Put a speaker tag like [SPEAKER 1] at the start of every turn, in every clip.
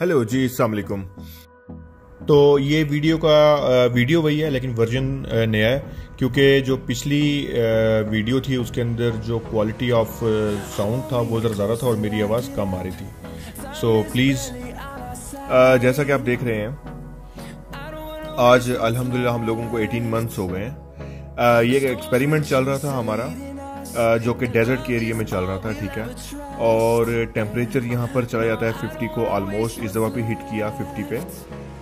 [SPEAKER 1] Hello जी अलैक्म तो ये video का वीडियो वही है लेकिन वर्जन नया है क्योंकि जो पिछली वीडियो थी उसके अंदर जो क्वालिटी ऑफ़ साउंड था वो ज़रा ज़्यादा था और मेरी आवाज़ कम आ रही थी। सो so, प्लीज़ जैसा कि आप देख रहे हैं आज अल्हम्दुलिल्लाह हम लोगों को 18 मंथ्स हो गए हैं। ये एक्सपेरिमेंट चल रहा था हमारा जो कि डेजर्ट के एरिया में चल रहा था ठीक है? और टेम्परेचर यहाँ पर चला जाता है 50 को ऑलमोस्ट इस दफ़ा भी हिट किया 50 पे।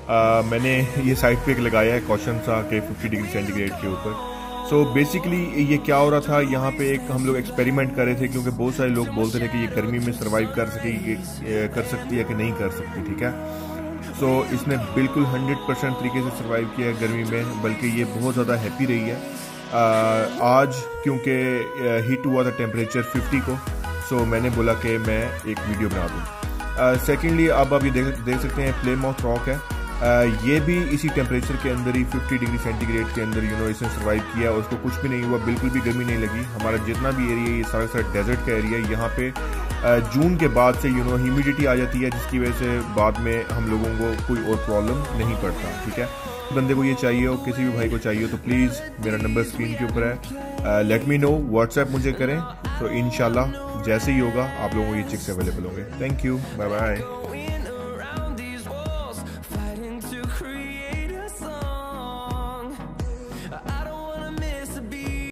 [SPEAKER 1] आ, मैंने ये साइड पे एक लगाया है कॉशन सा कि 50 डिग्री सेंटीग्रेड के ऊपर। सो so बेसिकली ये क्या हो रहा था? यहाँ पे एक हम लोग एक्सपेरिमेंट कर रहे थे क्योंकि बहुत सारे लोग बोलते थे कि ये गर्मी में सर्वाइव कर सके कर सकती है कि नहीं कर सकती ठीक है? सो so, इसने बिल्कुल 100 परसेंट तरीके से सर्वाइव किया है गर्मी में बल्कि ये बहुत ज़्यादा हैप्पी रही है। आज, क्योंकि हीट हुआ था टेम्परेचर 50 को सो मैंने बोला कि मैं एक वीडियो बना दूँ। सेकेंडली अब आप ये देख देख सकते हैं प्ले माउथ रॉक है ये भी इसी टेम्परेचर के अंदर ही 50 डिग्री सेंटीग्रेड के अंदर यू नो इसने सर्वाइव किया, उसको कुछ भी नहीं हुआ, बिल्कुल भी गर्मी नहीं लगी। हमारा जितना भी एरिया ये सारा सारा डेजर्ट का एरिया यहाँ पे जून के बाद से यू नो ह्यूमिडिटी आ जाती है, जिसकी वजह से बाद में हम लोगों को कोई और प्रॉब्लम नहीं पड़ता, ठीक है? बंदे को ये चाहिए हो किसी भी भाई को चाहिए हो तो प्लीज़ मेरा नंबर स्क्रीन के ऊपर है। लेट मी नो व्हाट्सएप मुझे करें। तो इन जैसे ही होगा, आप लोगों को ये चिक्स अवेलेबल होंगे। Thank you bye bye